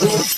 Yeah.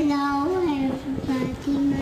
Hello everybody,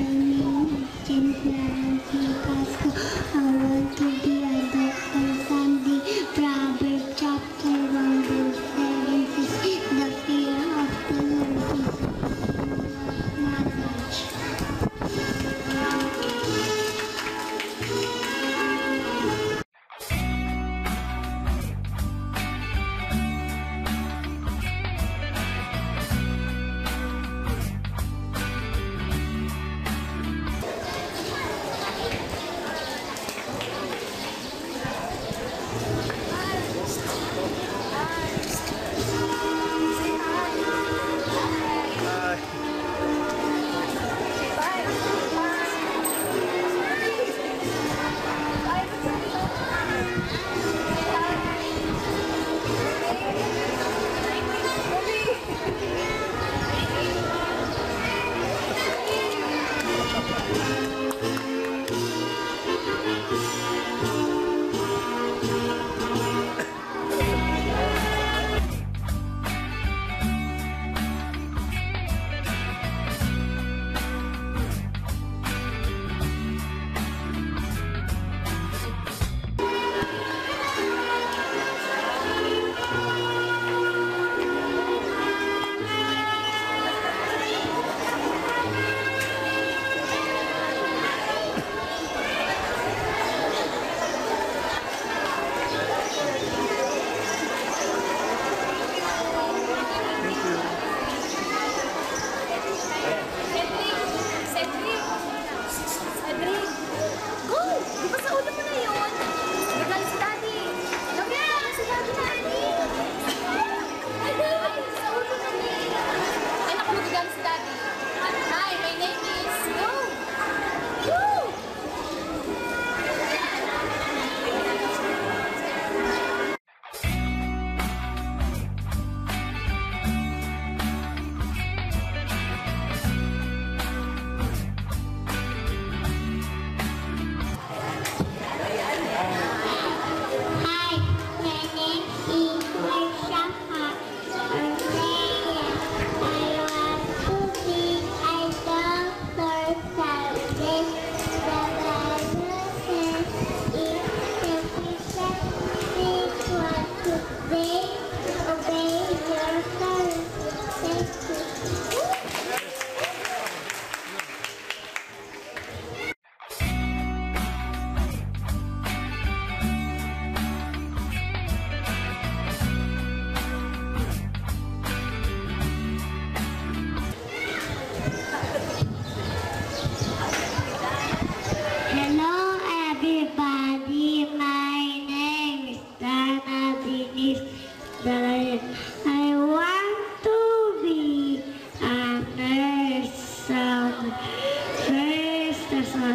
I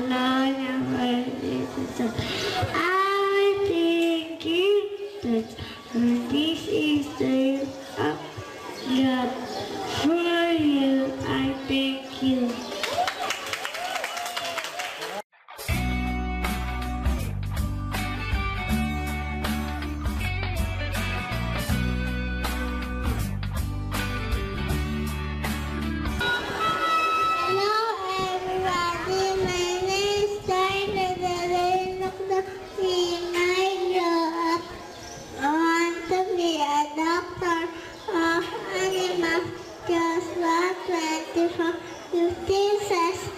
this is beautiful. You think so?